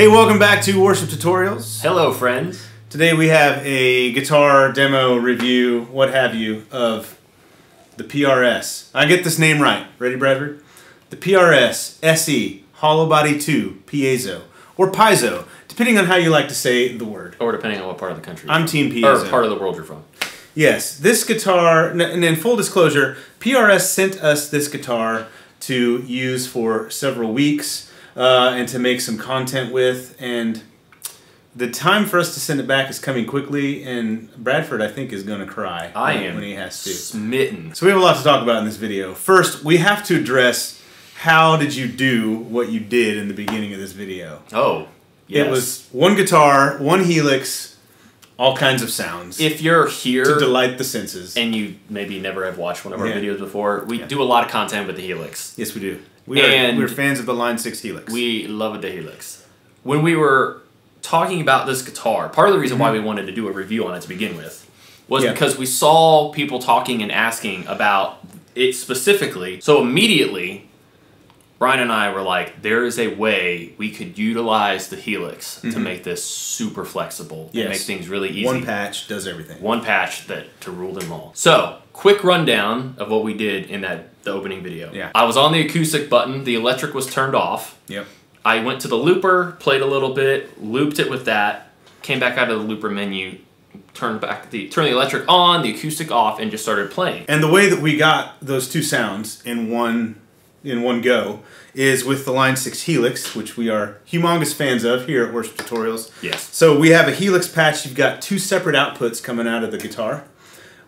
Hey, welcome back to Worship Tutorials. Hello, friends. Today we have a guitar demo review, what have you, of the PRS. I get this name right. Ready, Bradford? The PRS SE Hollow Body 2 Piezo, or Piezo, depending on how you like to say the word. Or depending on what part of the country. I'm Team Piezo. Or part of the world you're from. Yes, this guitar, and in full disclosure, PRS sent us this guitar to use for several weeks uh, and to make some content with, and the time for us to send it back is coming quickly, and Bradford, I think, is going to cry I when, am when he has to. smitten. So we have a lot to talk about in this video. First, we have to address how did you do what you did in the beginning of this video. Oh, yes. It was one guitar, one helix, all kinds of sounds If you're here to delight the senses. and you maybe never have watched one of our Yeah. videos before, we Yeah. do a lot of content with the Helix. Yes, we do. We are, we're fans of the Line 6 Helix. We love the Helix. When we were talking about this guitar, part of the reason why we wanted to do a review on it to begin with was Mm-hmm. Yeah. because we saw people talking and asking about it specifically. So immediately, Brian and I were like, there is a way we could utilize the Helix to make this super flexible Mm-hmm. Yes. and make things really easy. One patch does everything. One patch that to rule them all. So, quick rundown of what we did in that the opening video. Yeah. I was on the acoustic button, the electric was turned off. Yep. I went to the looper, played a little bit, looped it with that, came back out of the looper menu, turned back the turned the electric on, the acoustic off, and just started playing. And the way that we got those two sounds in one in one go is with the Line 6 Helix, which we are humongous fans of here at Worship Tutorials. Yes. So we have a Helix patch. You've got two separate outputs coming out of the guitar.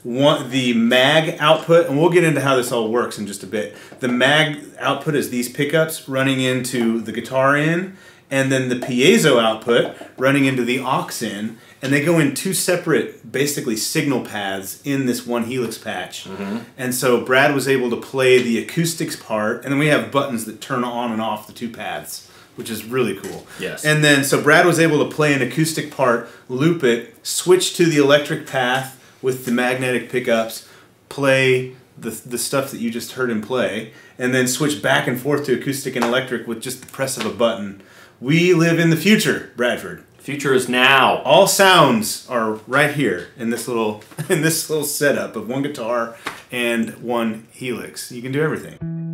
One, the mag output, and we'll get into how this all works in just a bit. The mag output is these pickups running into the guitar in, and then the piezo output running into the aux in, and they go in two separate, basically signal paths in this one Helix patch. Mm-hmm. And so Brad was able to play the acoustics part, and then we have buttons that turn on and off the two paths, which is really cool. Yes. And then so Brad was able to play an acoustic part, loop it, switch to the electric path with the magnetic pickups, play the, the stuff that you just heard him play, and then switch back and forth to acoustic and electric with just the press of a button. We live in the future, Bradford. Future is now. All sounds are right here in this little in this little setup of one guitar and one helix. You can do everything.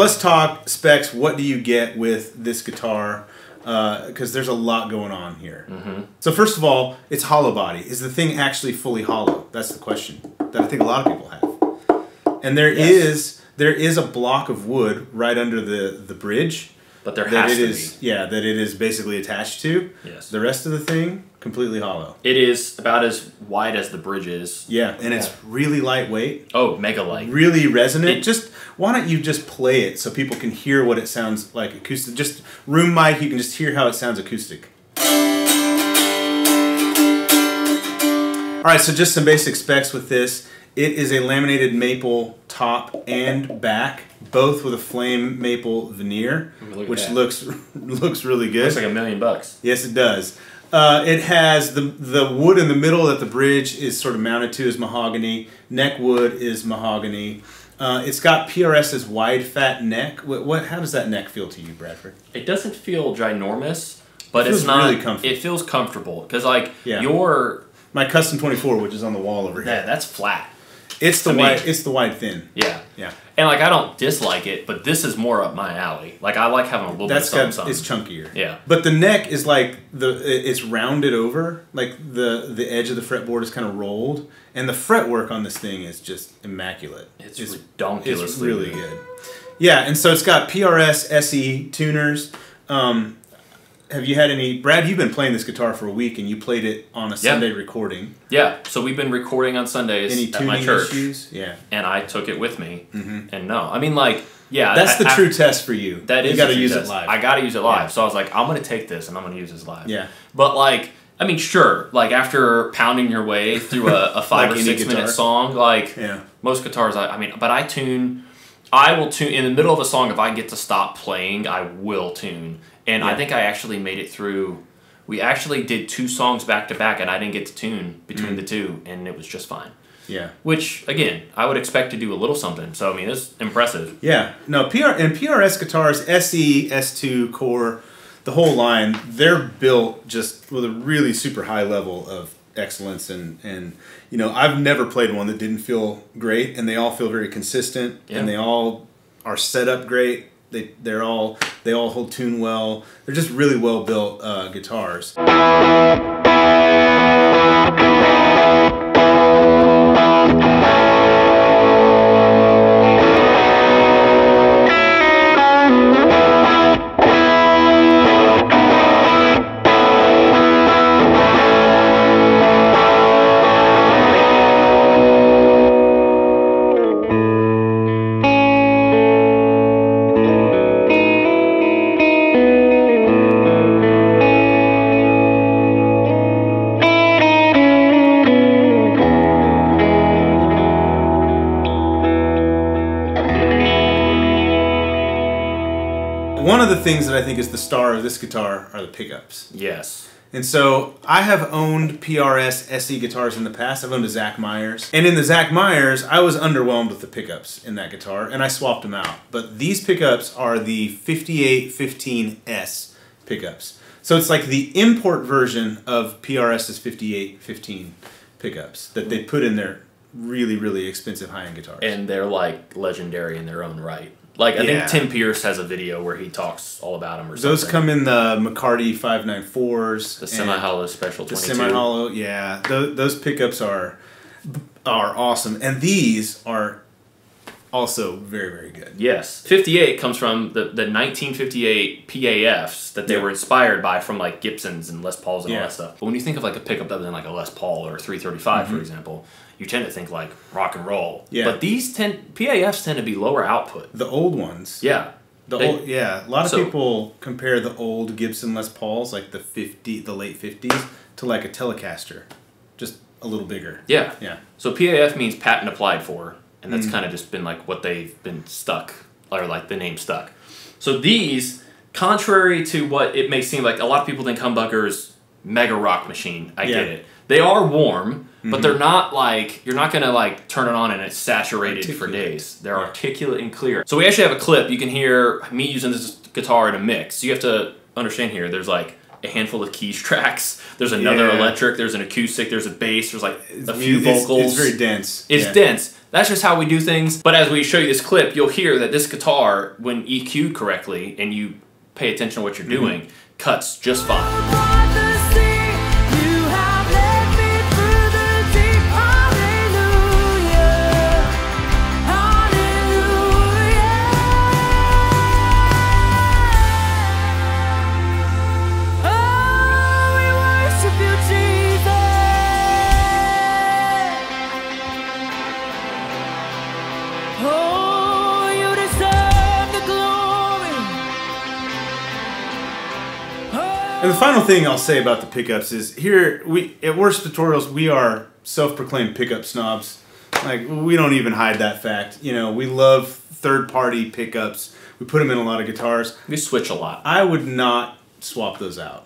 So let's talk specs. What do you get with this guitar? Uh, because there's a lot going on here. Mm-hmm. So first of all, it's hollow body. Is the thing actually fully hollow? That's the question that I think a lot of people have. And there is Yes. there is a block of wood right under the the bridge But there that has it to is be. yeah that it is basically attached to. Yes. The rest of the thing completely hollow. It is about as wide as the bridge is. Yeah, and it's really lightweight. Oh, mega light. really resonant. It- just why don't you just play it so people can hear what it sounds like acoustic? Just room mic, you can just hear how it sounds acoustic. All right, so just some basic specs with this. It is a laminated maple top and back, both with a flame maple veneer, Look which that. looks looks really good. Looks like a million bucks. Yes, it does. Uh, it has the the wood in the middle that the bridge is sort of mounted to is mahogany. Neck wood is mahogany. Uh, it's got PRS's wide fat neck. What, what? How does that neck feel to you, Bradford? It doesn't feel ginormous, but It it's not. really comfortable. It feels comfortable because like Yeah. your My custom 24, which is on the wall over here. Yeah, that's flat. It's the me. It's the wide thin. Yeah. Yeah, And like I don't dislike it, but this is more up my alley. Like I like having a little that's bit of something. It's chunkier. Yeah. But the neck is like the. It's rounded over. Like the the edge of the fretboard is kind of rolled, and the fretwork on this thing is just immaculate. It's, just donkey. It's really good. Yeah, and so it's got PRS SE tuners. Um, have you had any, Brad? You've been playing this guitar for a week, and you played it on a Sunday recording. Yeah. So we've been recording on Sundays Any at my tuning church, issues? Yeah. and I took it with me. Mhm. And no, I mean like Yeah, That's I- the I- true test for you. That is you got to the use test. it live. I got to use it live. Yeah. So I was like, I'm gonna take this and I'm gonna use this live. Yeah. But like, I mean, sure. Like after pounding your way through a, a five Like or six guitar. minute song, like Yeah. most guitars, I, I mean, but I tune. I will tune in the middle of a song if I get to stop playing. I will tune, and I think I actually made it through. We actually did two songs back to back, and I didn't get to tune between Mm. the two, and it was just fine. Yeah. Which again, I would expect to do a little something. So I mean, it's impressive. Yeah, no PR and PRS guitars, SE, S2, Core, the whole line, they're built just with a really super high level of excellence and and you know I've never played one that didn't feel great, and they all feel very consistent, Yeah. and they all are set up great. They they're all they all hold tune well. They're just really well built uh, guitars. The things that I think is the star of this guitar are the pickups. Yes. And so I have owned PRS SE guitars in the past. I've owned a Zach Myers. And in the Zach Myers, I was underwhelmed with the pickups in that guitar and I swapped them out. But these pickups are the 5815S pickups. So it's like the import version of PRS's 5815 pickups that they put in their really, really expensive high end guitars. and they're like legendary in their own right. Like I Yeah. think Tim Pierce has a video where he talks all about them or something. Those come in the McCarty 594s. the semi hollow special The semi hollow, yeah. Those, those pickups are are awesome, and these are also very very good. Yes, fifty eight comes from the the nineteen fifty eight PAFs that they Yeah. were inspired by from like Gibsons and Les Pauls and all that stuff. But when you think of like a pickup other than like a Les Paul or a 335 for example, you tend to think like rock and roll. Mm-hmm. Yeah. But these tend PAFs tend to be lower output. The old ones, Yeah. the They- old, yeah. A lot of So- people compare the old Gibson Les Pauls, like the fifty, the late fifties, to like a Telecaster, just a little bigger. Yeah. Yeah, So PAF means patent applied for, and Mm. that's kind of just been like what they've been stuck, or like the name stuck. So these, contrary to what it may seem like, a lot of people think humbuckers mega rock machine. I get Yeah. Mm-hmm. it. They are warm, but they're not like you're not gonna like turn it on and it's saturated for days. They're Yeah. articulate and clear. So we actually have a clip. You can hear me using this guitar in a mix. So you have to understand here. There's like a handful of keys tracks. There's another Yeah. electric. There's an acoustic. There's a bass. There's like a few it's- vocals. It's, very dense. It's dense. That's just how we do things. But as we show you this clip, you'll hear that this guitar, when EQ'd correctly and you pay attention to what you're Mm-hmm. doing, cuts just fine. And the final thing I'll say about the pickups is here we at Worship Tutorials we are self-proclaimed pickup snobs. Like we don't even hide that fact. You know, we love third-party pickups. We put them in a lot of guitars. We switch a lot. I would not swap those out.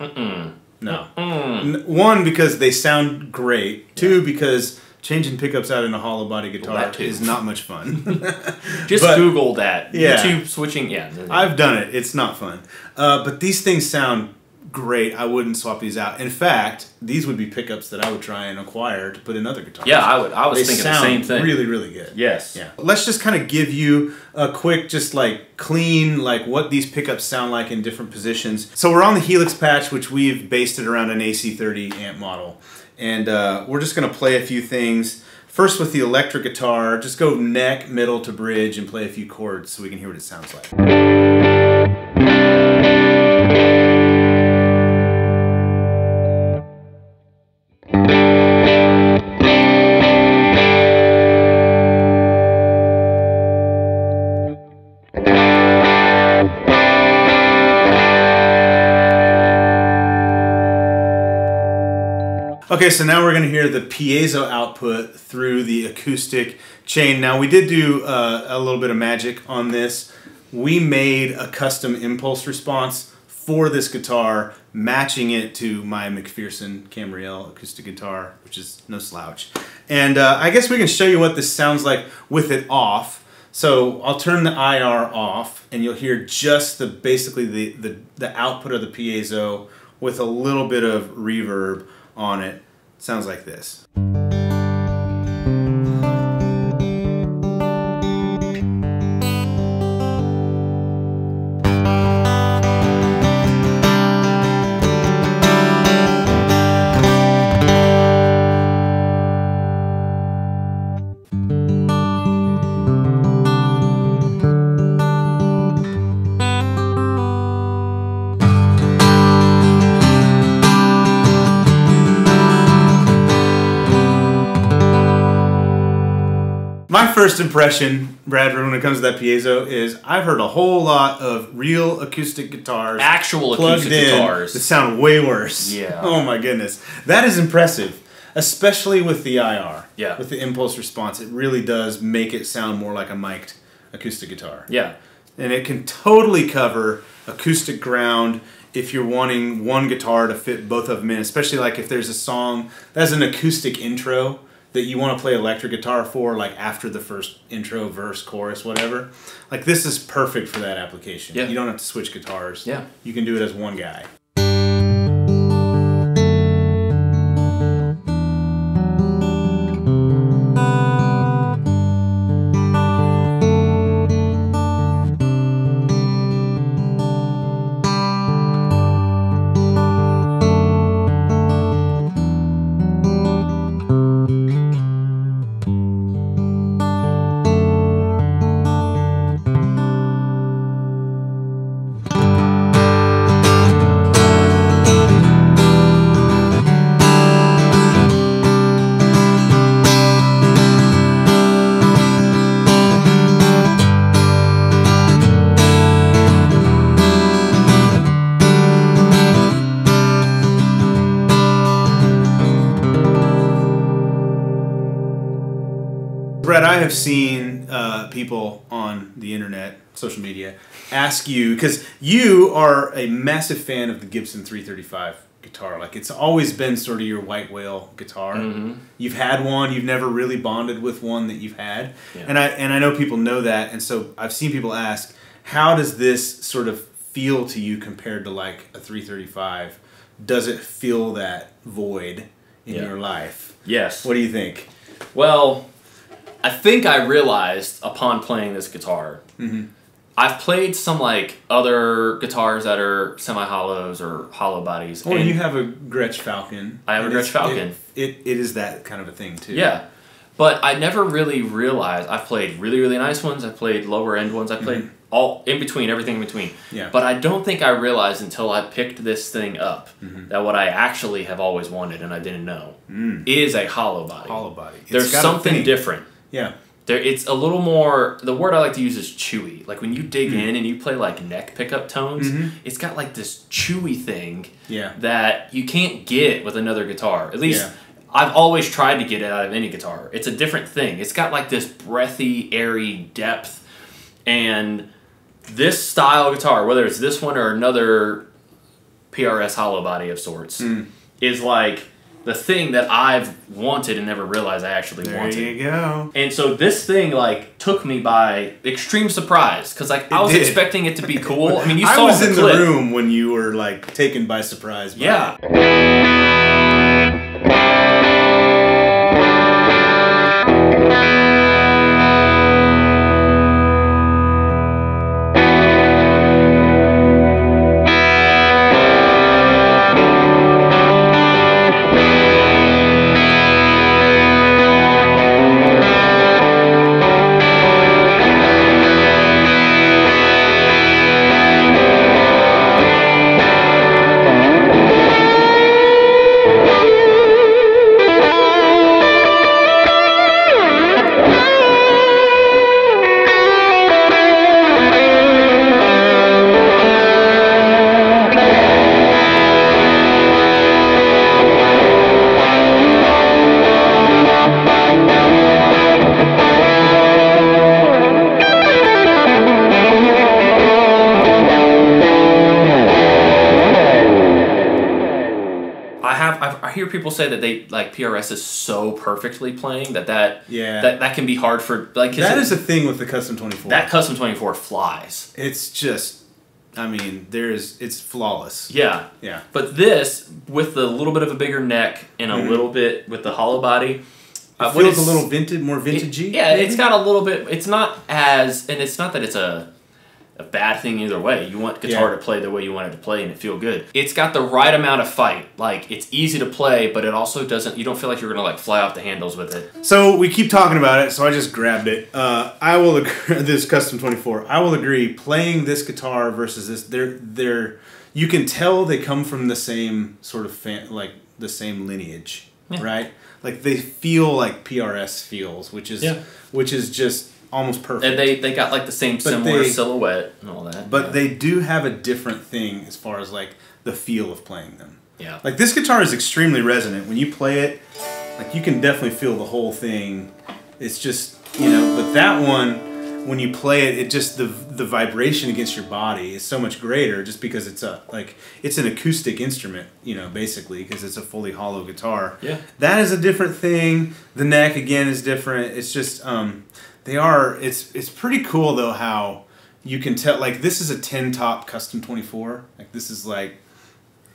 No. N- One because they sound great. Two because changing pickups out in a hollow body guitar too. is not much fun. Just But- Google that. Yeah. YouTube switching. Yeah. I've done it. It's not fun. Uh, but these things sound great. I wouldn't swap these out. In fact, these would be pickups that I would try and acquire to put in other guitars. yeah, I would. I was they thinking the same thing. really, really good. Yes. Yeah. Let's just kind of give you a quick, just like clean, like what these pickups sound like in different positions. So we're on the Helix patch, which we've based it around an AC30 amp model. And uh, we're just going to play a few things. First with the electric guitar, just go neck, middle to bridge and play a few chords so we can hear what it sounds like. Okay, so now we're going to hear the piezo output through the acoustic chain. Now, we did do uh, a little bit of magic on this. We made a custom impulse response for this guitar, matching it to my McPherson Camerata acoustic guitar, which is no slouch. And uh, I guess we can show you what this sounds like with it off. So I'll turn the IR off, and you'll hear just the basically the, the, the output of the piezo with a little bit of reverb on it. Sounds like this. First impression, Bradford, when it comes to that piezo, is I've heard a whole lot of real acoustic guitars Actual plugged acoustic in guitars. that sound way worse. Yeah. Oh my goodness, that is impressive, especially with the IR. Yeah. With the impulse response, it really does make it sound more like a mic'd acoustic guitar. Yeah. And it can totally cover acoustic ground if you're wanting one guitar to fit both of them in, especially like if there's a song that's an acoustic intro that you want to play electric guitar for, like after the first intro, verse, chorus, whatever. Like this is perfect for that application. Yeah. You don't have to switch guitars. Yeah. You can do it as one guy. Seen uh, people on the internet, social media, ask you because you are a massive fan of the Gibson 335 guitar. Like it's always been sort of your white whale guitar. You've had one. You've never really bonded with one that you've had, Yeah. and I and I know people know that, and so I've seen people ask, how does this sort of feel to you compared to like a 335? Does it feel that void in Yeah. your life? Yes. What do you think? Well, I think I realized upon playing this guitar. Mm-hmm. I've played some like other guitars that are semi hollows or hollow bodies. Well, and- you have a Gretsch Falcon. I have a Gretsch Falcon. It, it, it is that kind of a thing too. Yeah. But I never really realized I've played really, really nice ones, I've played lower end ones, I played all in between, everything in between. Mm-hmm. Yeah. But I don't think I realized until I picked this thing up Mm-hmm. that what I actually have always wanted and I didn't know is a hollow body. Mm. Hollow body. It's There's something thing. different. Yeah. There, it's a little more. The word I like to use is chewy. Like when you dig Mm-hmm. in and you play like neck pickup tones, it's got like this chewy thing Yeah. that you can't get with another guitar. At least Yeah. I've always tried to get it out of any guitar. It's a different thing. It's got like this breathy, airy depth, and this style guitar, whether it's this one or another PRS hollow body of sorts, Hmm. is like the thing that I've wanted and never realized I actually There wanted. There you go. And so this thing like took me by extreme surprise because like I was did. expecting it to be cool. I mean, you I saw I was the in clip. the room when you were like taken by surprise. By Yeah. it. People say that they like PRS is so perfectly playing that that Yeah. that, that can be hard for like That it- is a thing with the custom 24. that custom twenty four flies. it's just, I mean, there's it's flawless. Yeah, Yeah. but this with the little bit of a bigger neck and a little bit with the hollow body. uh, It what feels a little vintage, more it- vintagey. yeah, maybe? it's got a little bit. It's not as, and it's not that it's a a bad thing either way. You want guitar Yeah. to play the way you want it to play and it feel good. It's got the right amount of fight. Like it's easy to play, but it also doesn't. You don't feel like you're gonna like fly off the handles with it. So we keep talking about it, so I just grabbed it. Uh, I will agree, this custom 24. I will agree. Playing this guitar versus this, they're they're you can tell they come from the same sort of fan, like the same lineage, Yeah. right? Like they feel like PRS feels, which is Yeah. which is just almost perfect. And they they got like the same similar they- silhouette and all that. but yeah. they do have a different thing as far as like the feel of playing them. yeah. Like this guitar is extremely resonant. When you play it, like you can definitely feel the whole thing. It's just you know, but that one, when you play it, it just the the vibration against your body is so much greater, just because it's a like it's an acoustic instrument, you know, basically because it's a fully hollow guitar. Yeah. that is a different thing. The neck again is different. It's just um, they are. It's it's pretty cool though how you can tell like this is a 10 top custom 24 like this is like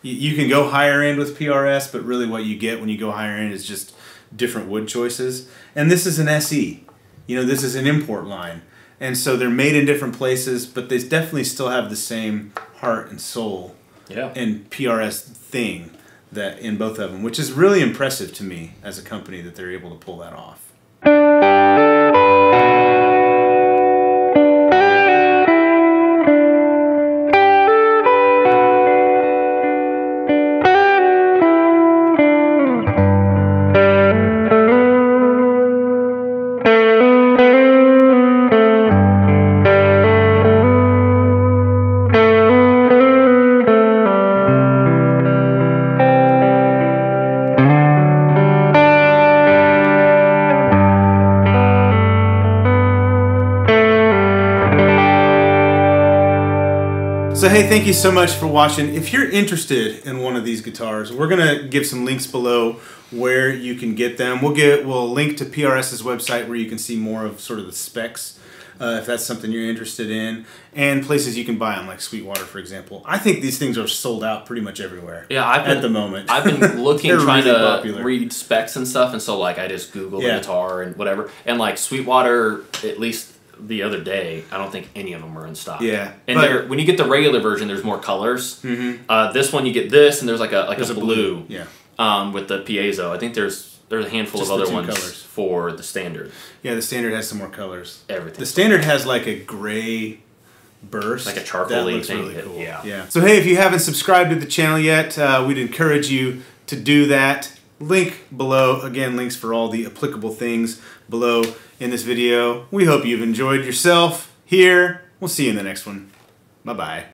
you, you can go higher end with PRS, but really what you get when you go higher end is just different wood choices. And this is an SE. You know, this is an import line. And so they're made in different places, but they definitely still have the same heart and soul Yeah. and PRS thing that in both of them, which is really impressive to me as a company that they're able to pull that off. So hey, thank you so much for watching. If you're interested in one of these guitars, we're gonna give some links below where you can get them. We'll get we'll link to PRS's website where you can see more of sort of the specs. Uh, if that's something you're interested in, and places you can buy them, like Sweetwater, for example. I think these things are sold out pretty much everywhere. Yeah, I've been, at the moment. I've been looking, trying really to popular. read specs and stuff, and so like I just Google Yeah. the guitar and whatever, and like Sweetwater, at least the other day, I don't think any of them are in stock. Yeah, and but- when you get the regular version, there's more colors. Mm-hmm. Uh, this one you get this, and there's like a like There's a blue, Yeah. um, with the piezo. I think there's there's a handful Just of other ones colors. for the standard. Yeah, the standard has some more colors. Everything. The standard has like a gray burst. Like a charcoal-y That looks thing, really cool. yeah. Yeah. So hey, if you haven't subscribed to the channel yet, uh, we'd encourage you to do that. Link below. Again, links for all the applicable things below in this video. We hope you've enjoyed yourself here. We'll see you in the next one. Bye bye.